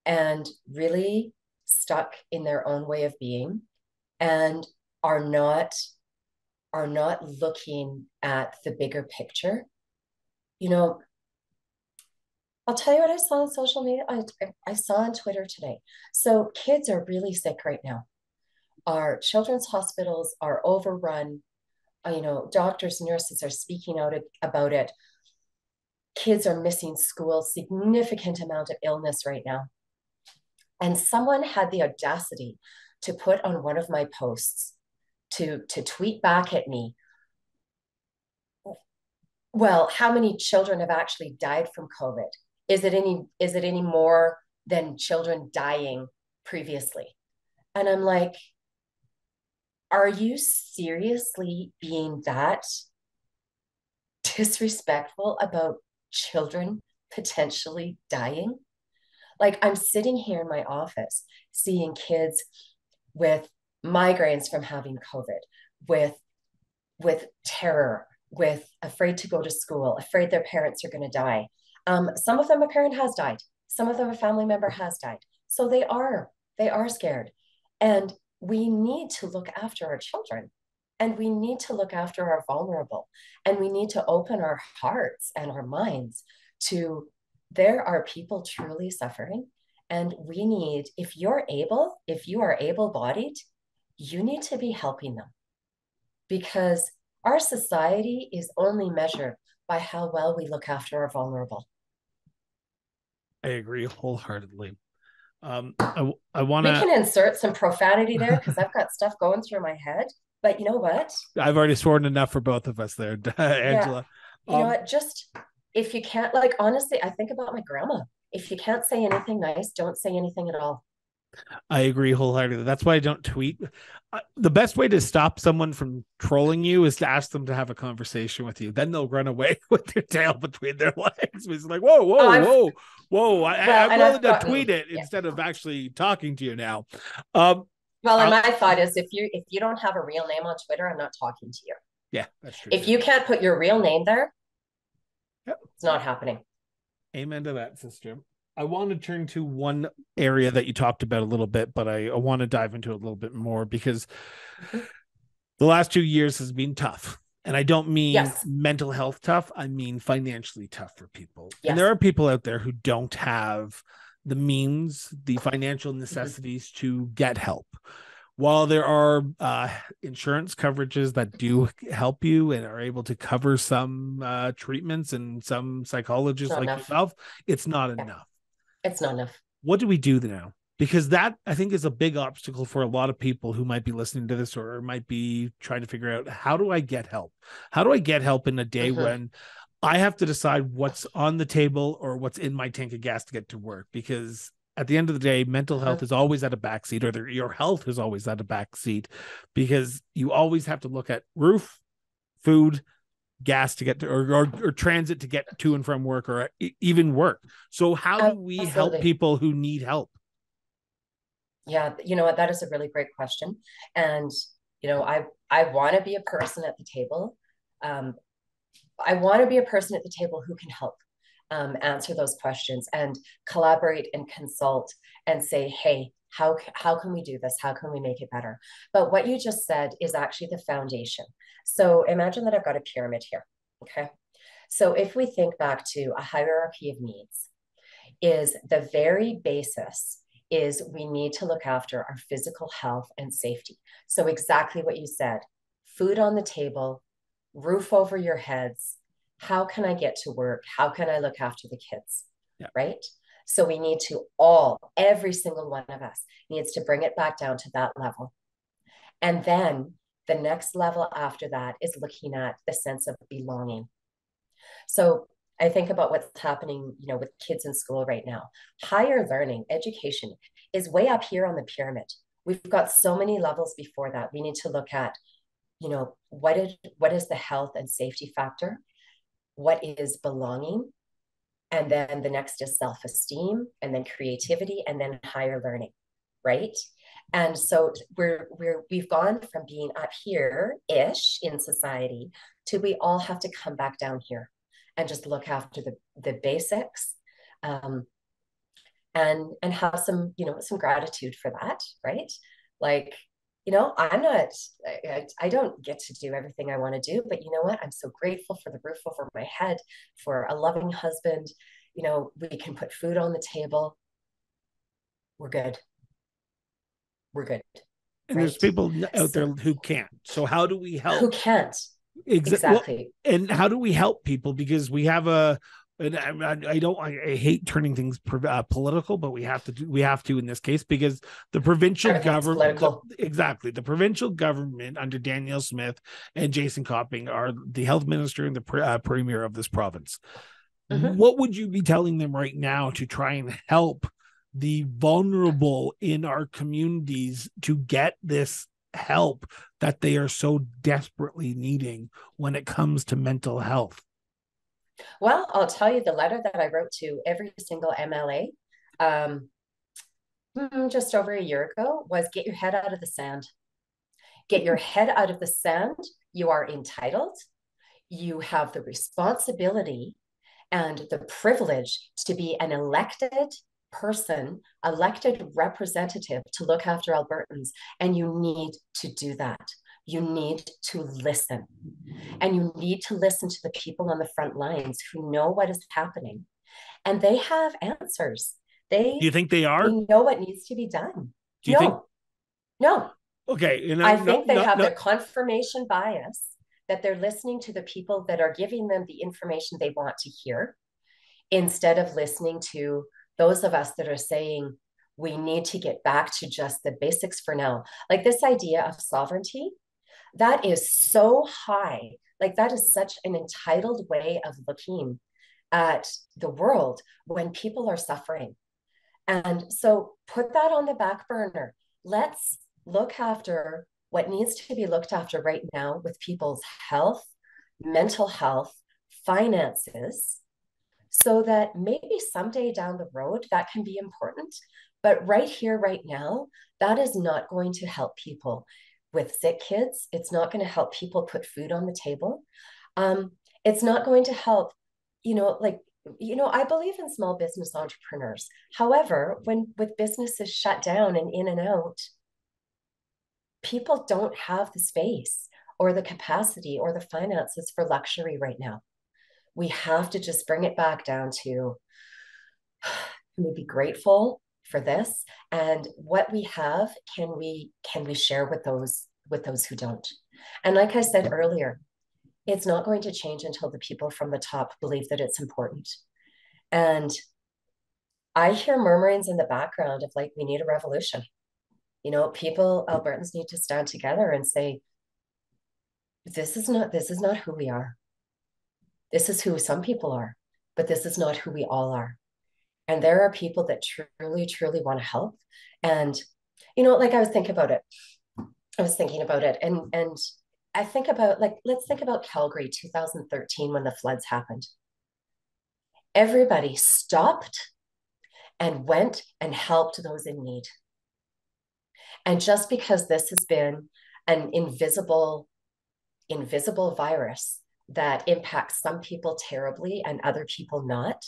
Speaker 2: and really stuck in their own way of being and are not are not looking at the bigger picture. You know i'll tell you what i saw on social media. I, I saw on twitter today. So kids are really sick right now. Our children's hospitals are overrun. Uh, you know doctors nurses are speaking out about it. Kids are missing school significant amount of illness right now and someone had the audacity to put on one of my posts to, to tweet back at me, well, how many children have actually died from COVID? Is it any is it any more than children dying previously? And I'm like, are you seriously being that disrespectful about children potentially dying? Like I'm sitting here in my office seeing kids with migraines from having COVID, with with terror, with afraid to go to school, afraid their parents are going to die. Um, some of them a parent has died. Some of them a family member has died. So they are they are scared, and we need to look after our children and we need to look after our vulnerable and we need to open our hearts and our minds to there are people truly suffering and we need if you're able if you are able bodied you need to be helping them because our society is only measured by how well we look after our vulnerable
Speaker 1: i agree (laughs) wholeheartedly um i, I want to
Speaker 2: we can insert some profanity there because i've got stuff going through my head but you know what?
Speaker 1: I've already sworn enough for both of us there, (laughs) Angela.
Speaker 2: Yeah. You um, know what? Just if you can't, like, honestly, I think about my grandma. If you can't say anything nice, don't say anything at all.
Speaker 1: I agree wholeheartedly. That's why I don't tweet. Uh, the best way to stop someone from trolling you is to ask them to have a conversation with you. Then they'll run away (laughs) with their tail between their legs. It's like, whoa, whoa, oh, whoa, whoa! I, well, am willing to tweet it yeah. instead of actually talking to you now. Um,
Speaker 2: well, and my thought is if you if you don't have a real name on Twitter, I'm not talking to you.
Speaker 1: Yeah, that's true.
Speaker 2: If you can't put your real name there, yep. it's not happening.
Speaker 1: Amen to that, sister. I want to turn to one area that you talked about a little bit, but I, I want to dive into it a little bit more because mm-hmm. the last two years has been tough. And I don't mean yes. mental health tough, I mean financially tough for people. Yes. And there are people out there who don't have the means, the financial mm-hmm. necessities to get help. While there are uh, insurance coverages that do help you and are able to cover some uh, treatments and some psychologists like enough. yourself, it's not yeah. enough.
Speaker 2: It's not enough.
Speaker 1: What do we do now? Because that I think is a big obstacle for a lot of people who might be listening to this or might be trying to figure out how do I get help? How do I get help in a day mm-hmm. when I have to decide what's on the table or what's in my tank of gas to get to work because at the end of the day, mental health is always at a backseat, or the, your health is always at a backseat because you always have to look at roof, food, gas to get to, or, or, or transit to get to and from work, or even work. So, how do we Absolutely. help people who need help?
Speaker 2: Yeah, you know what? That is a really great question, and you know, I I want to be a person at the table. Um, I want to be a person at the table who can help um, answer those questions and collaborate and consult and say, hey, how, how can we do this? How can we make it better? But what you just said is actually the foundation. So imagine that I've got a pyramid here. Okay. So if we think back to a hierarchy of needs, is the very basis is we need to look after our physical health and safety. So exactly what you said, food on the table, roof over your heads. How can I get to work? How can I look after the kids? Yeah. Right. So we need to all, every single one of us needs to bring it back down to that level. And then the next level after that is looking at the sense of belonging. So I think about what's happening, you know, with kids in school right now. Higher learning, education is way up here on the pyramid. We've got so many levels before that. We need to look at you know what is what is the health and safety factor what is belonging and then the next is self-esteem and then creativity and then higher learning right? And so we're we're we've gone from being up here ish in society to we all have to come back down here and just look after the the basics um, and and have some you know some gratitude for that right? Like you know, I'm not, I, I, don't get to do everything I want to do, but you know what? I'm so grateful for the roof over my head, for a loving husband. You know, we can put food on the table. We're good. We're good.
Speaker 1: And right? there's people out there who can't. So how do we help?
Speaker 2: Who can't?
Speaker 1: Exa- exactly. Well, and how do we help people? Because we have a and I, I don't I, hate turning things uh, political, but we have to do, we have to in this case because the provincial government the, exactly the provincial government under Danielle Smith and Jason Copping are the health minister and the uh, premier of this province. Mm-hmm. What would you be telling them right now to try and help the vulnerable in our communities to get this help that they are so desperately needing when it comes to mental health?
Speaker 2: Well, I'll tell you the letter that I wrote to every single MLA um, mm, just over a year ago was get your head out of the sand. Get your head out of the sand. You are entitled. You have the responsibility and the privilege to be an elected person, elected representative to look after Albertans. And you need to do that. You need to listen. And you need to listen to the people on the front lines who know what is happening. And they have answers. They
Speaker 1: do you think they are?
Speaker 2: They know what needs to be done.
Speaker 1: Do you
Speaker 2: no.
Speaker 1: think
Speaker 2: no.
Speaker 1: Okay.
Speaker 2: I think no, they no, have the confirmation bias that they're listening to the people that are giving them the information they want to hear instead of listening to those of us that are saying we need to get back to just the basics for now. Like this idea of sovereignty, that is so high. Like that is such an entitled way of looking at the world when people are suffering. And so put that on the back burner. Let's look after what needs to be looked after right now with people's health, mental health, finances, so that maybe someday down the road that can be important. But right here, right now, that is not going to help people with sick kids. It's not going to help people put food on the table. Um, it's not going to help, you know, like, you know, I believe in small business entrepreneurs. However, when with businesses shut down and in and out, people don't have the space or the capacity or the finances for luxury right now. We have to just bring it back down to (sighs) can we be grateful for this and what we have can we can we share with those with those who don't? And like i said earlier it's not going to change until the people from the top believe that it's important. And i hear murmurings in the background of like we need a revolution. You know people albertans need to stand together and say this is not this is not who we are. This is who some people are but this is not who we all are and there are people that truly truly want to help. And you know like i was thinking about it. I was thinking about it. And and i think about like let's think about calgary 2013 when the floods happened. Everybody stopped and went and helped those in need. And just because this has been an invisible, invisible virus that impacts some people terribly and other people not,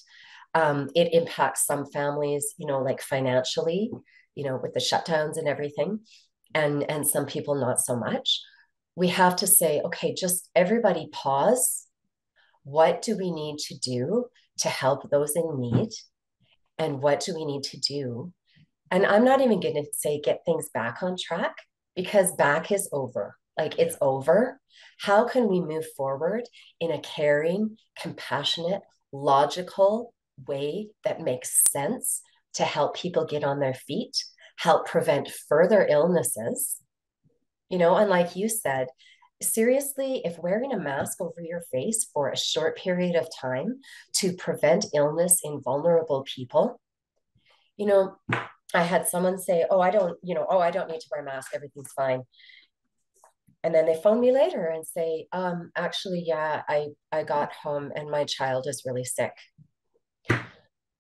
Speaker 2: um, it impacts some families, you know, like financially, you know, with the shutdowns and everything, and and some people not so much. We have to say, okay, just everybody pause. What do we need to do to help those in need? And what do we need to do and I'm not even going to say get things back on track because back is over. Like it's over. How can we move forward in a caring, compassionate, logical way that makes sense to help people get on their feet, help prevent further illnesses? You know, and like you said, seriously, if wearing a mask over your face for a short period of time to prevent illness in vulnerable people, you know, I had someone say, "Oh, I don't, you know, oh, I don't need to wear a mask. Everything's fine." And then they phone me later and say, um, "Actually, yeah, I I got home and my child is really sick."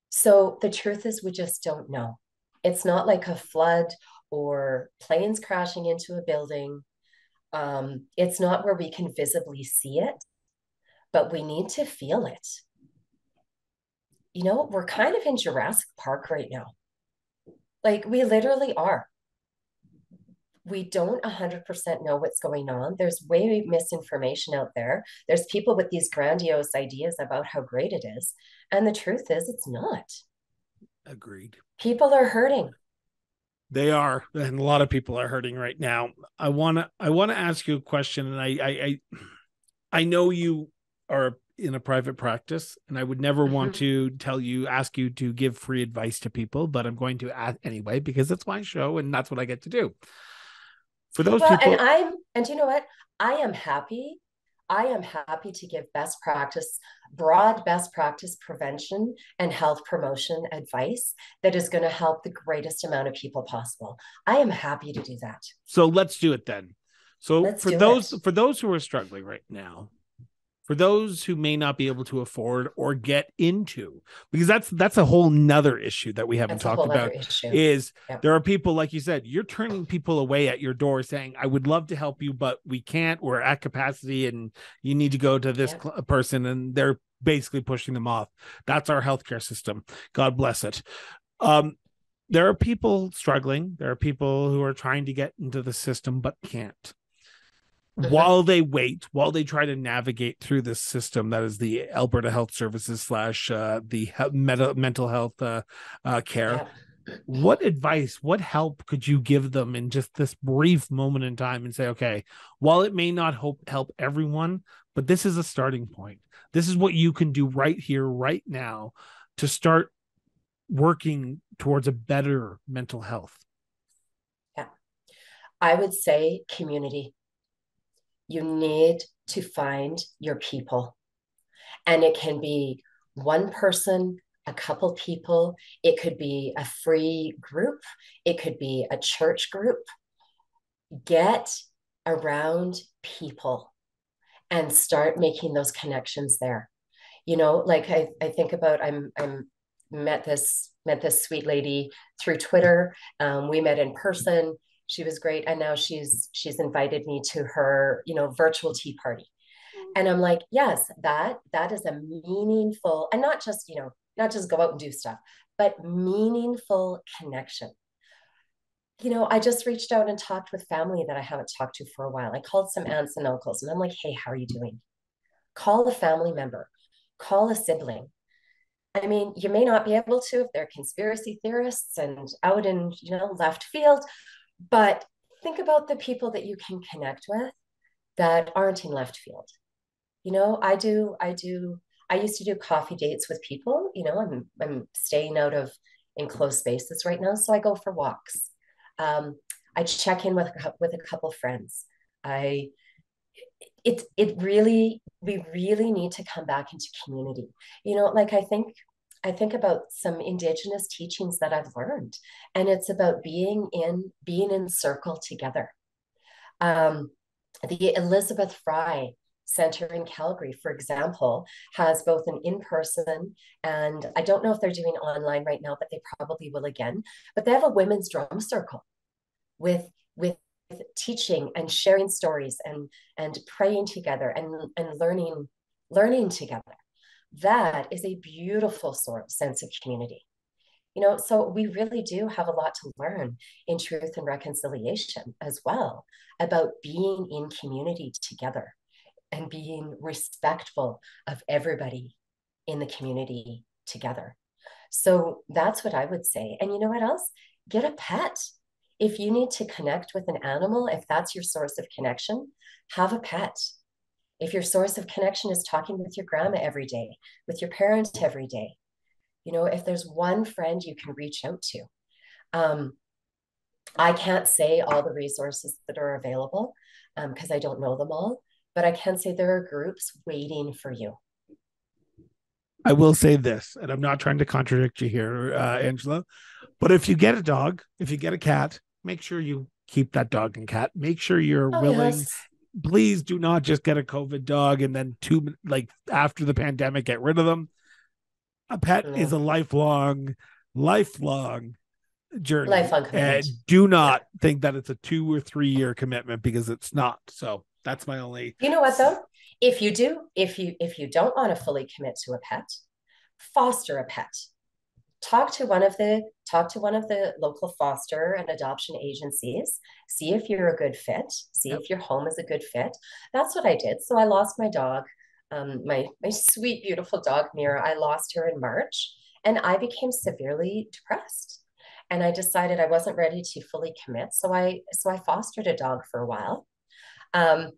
Speaker 2: So the truth is, we just don't know. It's not like a flood or planes crashing into a building. Um, it's not where we can visibly see it, but we need to feel it. You know, we're kind of in Jurassic Park right now like we literally are. We don't 100% know what's going on. There's way misinformation out there. There's people with these grandiose ideas about how great it is. And the truth is, it's not.
Speaker 1: Agreed.
Speaker 2: People are hurting.
Speaker 1: They are, and a lot of people are hurting right now. I wanna I wanna ask you a question, and I I I, I know you are in a private practice and i would never mm-hmm. want to tell you ask you to give free advice to people but i'm going to ask anyway because that's my show and that's what i get to do for those well, people
Speaker 2: and i'm and you know what? I am happy i am happy to give best practice broad best practice prevention and health promotion advice that is going to help the greatest amount of people possible. I am happy to do that.
Speaker 1: So let's do it then. So let's for those it. for those who are struggling right now for those who may not be able to afford or get into because that's that's a whole nother issue that we haven't
Speaker 2: That's
Speaker 1: talked about is
Speaker 2: Yeah.
Speaker 1: there are people like you said you're turning people away at your door saying i would love to help you but we can't we're at capacity and you need to go to this
Speaker 2: Yeah.
Speaker 1: cl- person and they're basically pushing them off that's our healthcare system god bless it um there are people struggling there are people who are trying to get into the system but can't. (laughs) while they wait while they try to navigate through this system that is the alberta health services slash uh, the he- meta- mental health uh, uh, care
Speaker 2: Yeah.
Speaker 1: what advice what help could you give them in just this brief moment in time and say okay while it may not help help everyone but this is a starting point this is what you can do right here right now to start working towards a better mental health Yeah,
Speaker 2: I would say community. You need to find your people. And it can be one person, a couple people, it could be a free group, it could be a church group. Get around people and start making those connections there. You know, like I, I think about I'm I'm met this met this sweet lady through Twitter. Um, we met in person she was great and now she's she's invited me to her you know virtual tea party. And i'm like yes that that is a meaningful and not just you know not just go out and do stuff but meaningful connection. You know i just reached out and talked with family that i haven't talked to for a while. I called some aunts and uncles and i'm like hey how are you doing? Call a family member. Call a sibling. I mean, you may not be able to if they're conspiracy theorists and out in, you know, left field, but think about the people that you can connect with that aren't in left field. You know, I do, I do, I used to do coffee dates with people. You know, I'm I'm staying out of enclosed spaces right now, so I go for walks. Um, I check in with with a couple friends. I it it really we really need to come back into community. You know, like I think I think about some indigenous teachings that I've learned, and it's about being in being in circle together. Um, the Elizabeth Fry Center in Calgary, for example, has both an in-person and I don't know if they're doing online right now, but they probably will again. But they have a women's drum circle with with teaching and sharing stories and and praying together and and learning learning together that is a beautiful sort of sense of community. You know so we really do have a lot to learn in truth and reconciliation as well about being in community together and being respectful of everybody in the community together. So that's what i would say. And you know what else? Get a pet. If you need to connect with an animal, if that's your source of connection, have a pet. If your source of connection is talking with your grandma every day, with your parent every day, you know, if there's one friend you can reach out to. Um, I can't say all the resources that are available because um, I don't know them all, but I can say there are groups waiting for you.
Speaker 1: I will say this, and I'm not trying to contradict you here, uh, Angela, but if you get a dog, if you get a cat, make sure you keep that dog and cat. Make sure you're
Speaker 2: Oh,
Speaker 1: willing.
Speaker 2: yes.
Speaker 1: Please do not just get a COVID dog and then two like after the pandemic get rid of them. A pet
Speaker 2: No.
Speaker 1: is a lifelong, lifelong journey.
Speaker 2: Lifelong
Speaker 1: And do not think that it's a two or three year commitment because it's not. So that's my only
Speaker 2: You know what though? If you do, if you if you don't want to fully commit to a pet, foster a pet. Talk to one of the talk to one of the local foster and adoption agencies. See if you're a good fit. See
Speaker 1: Yep.
Speaker 2: if your home is a good fit. That's what I did. So I lost my dog, um, my my (laughs) sweet beautiful dog Mira. I lost her in March, and I became severely depressed. And I decided I wasn't ready to fully commit. So I so I fostered a dog for a while. Um,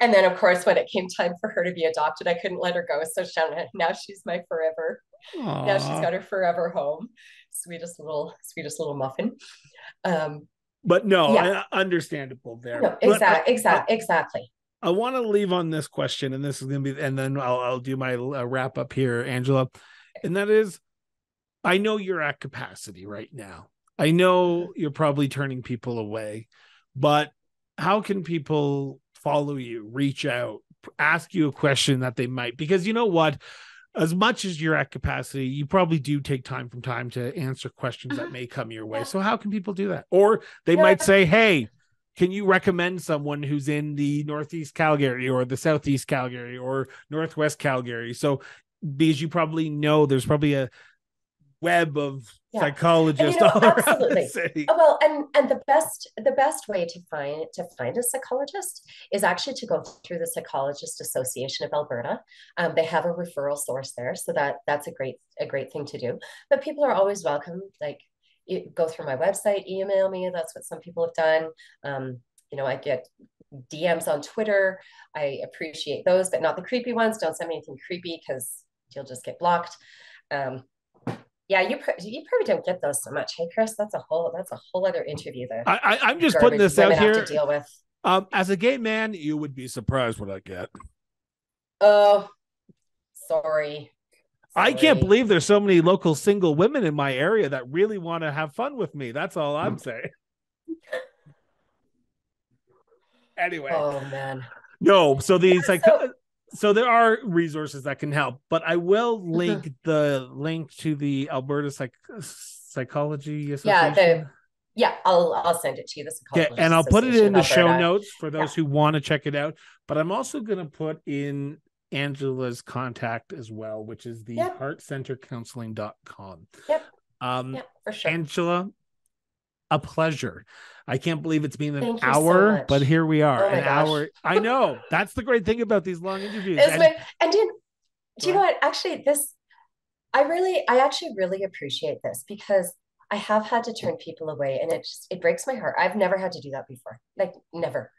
Speaker 2: and then, of course, when it came time for her to be adopted, I couldn't let her go. So now she's my forever. Now she's got her forever home. Sweetest little, sweetest little muffin. Um,
Speaker 1: but no,
Speaker 2: Yeah.
Speaker 1: I- understandable there.
Speaker 2: no, exactly, exactly, exactly.
Speaker 1: I want to leave on this question, and this is going to be, and then I'll, I'll do my uh, wrap up here, Angela. And that is, I know you're at capacity right now. I know you're probably turning people away, but how can people follow you, reach out, ask you a question that they might because you know what as much as you're at capacity you probably do take time from time to answer questions that mm-hmm. may come your way. So how can people do that? Or they might say hey can you recommend someone who's in the northeast calgary or the southeast calgary or northwest calgary? So because you probably know there's probably a web of yeah. psychologists you know, all (laughs) absolutely.
Speaker 2: around oh, well and and the best the best way to find to find a psychologist is actually to go through the psychologist association of alberta. Um, they have a referral source there so that that's a great a great thing to do. But people are always welcome like go through my website email me that's what some people have done. Um, you know i get dms on twitter. I appreciate those but not the creepy ones. Don't send me anything creepy because you'll just get blocked. Um, yeah, you pr- you probably don't get those so much. Hey, Chris, that's a whole that's a whole other interview there.
Speaker 1: I, I am just putting this out here to deal with. Um, as a gay man, you would be surprised what I get.
Speaker 2: Oh, sorry.
Speaker 1: I can't believe there's so many local single women in my area that really want to have fun with me. That's all I'm (laughs) saying. anyway.
Speaker 2: Oh man.
Speaker 1: No, so the (laughs) so, so there are resources that can help, but I will mm-hmm. link the link to the Alberta Psych- Psychology
Speaker 2: Association. Yeah, the, yeah, I'll I'll send it to you. The
Speaker 1: yeah, and I'll put it in the show notes for those yeah. who want to check it out. But I'm also going to put in Angela's contact as well, which is the yep. heartcentercounseling.com.
Speaker 2: Yep. Um, yep, for sure.
Speaker 1: Angela, a pleasure. I can't believe it's been an Thank hour, so but here we are, oh an gosh. hour. I know (laughs) that's the great thing about these long interviews.
Speaker 2: and, my, and do, do you know what? Actually, this I really, I actually really appreciate this because I have had to turn people away, and it just it breaks my heart. I've never had to do that before, like never.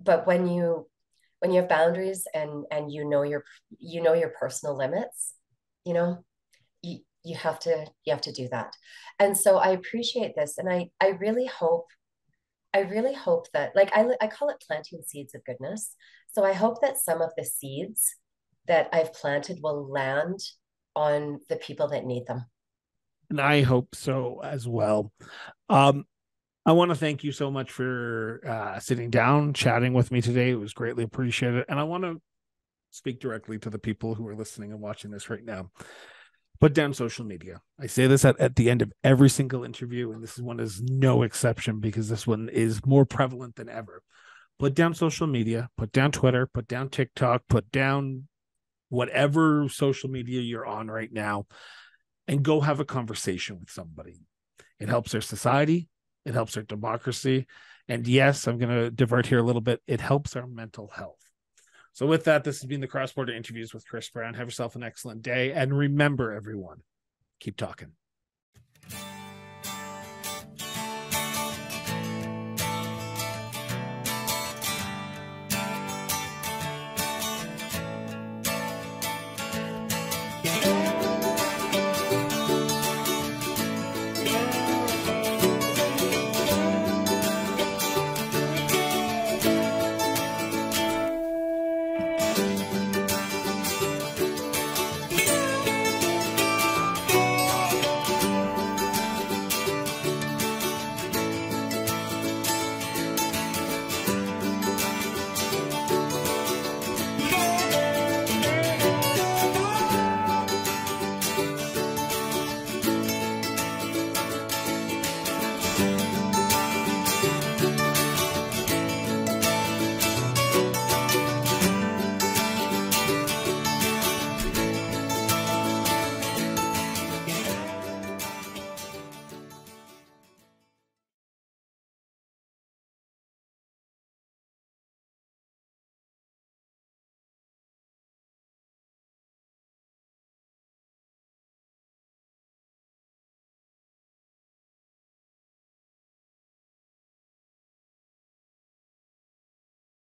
Speaker 2: But when you when you have boundaries and and you know your you know your personal limits, you know, you have to you have to do that and so i appreciate this and i i really hope i really hope that like i, I call it planting seeds of goodness so i hope that some of the seeds that i've planted will land on the people that need them
Speaker 1: and i hope so as well um I want to thank you so much for uh, sitting down, chatting with me today. It was greatly appreciated. And I want to speak directly to the people who are listening and watching this right now put down social media. I say this at, at the end of every single interview, and this one is no exception because this one is more prevalent than ever. Put down social media, put down Twitter, put down TikTok, put down whatever social media you're on right now, and go have a conversation with somebody. It helps our society, it helps our democracy. And yes, I'm going to divert here a little bit. It helps our mental health. So, with that, this has been the Cross Border Interviews with Chris Brown. Have yourself an excellent day. And remember, everyone, keep talking.